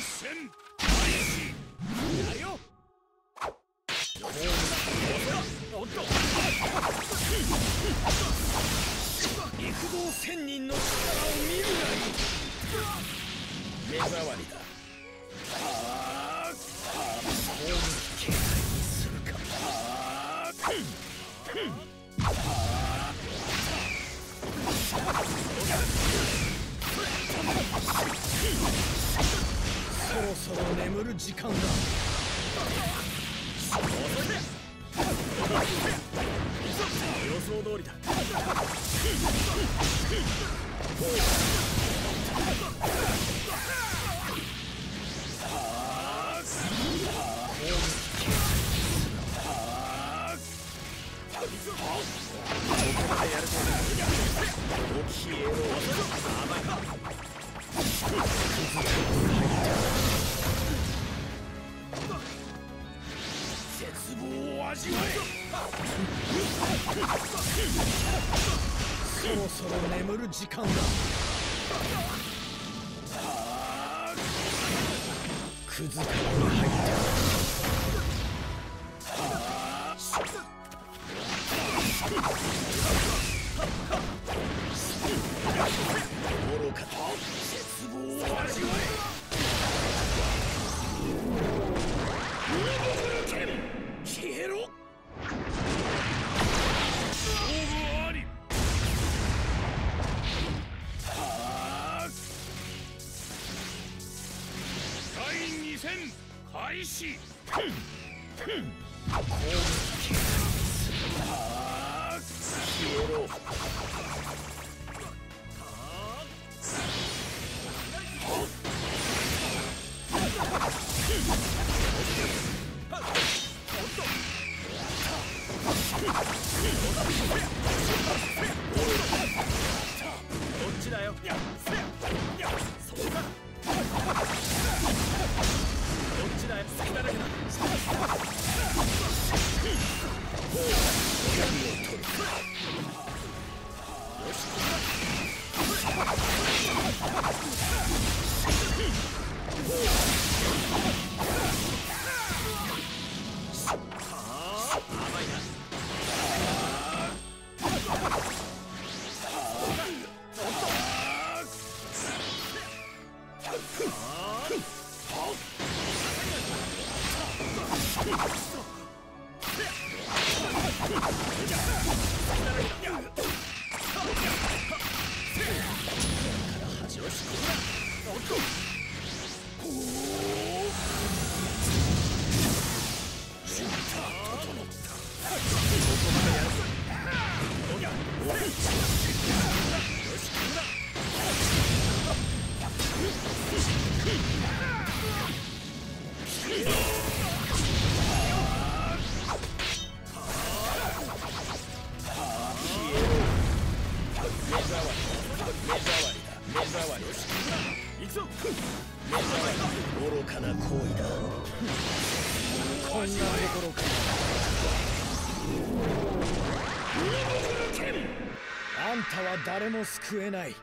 戦。開始やよおっと陸道千人の力を見るがいい目障りだ。はあ攻撃警戒にするかはそろそろ眠る時間味わえそろそろ眠る時間だ。くずからに入った。開始。消えろこっちだよ。甘愚かな行為だ。こんなところかあんたは誰も救えない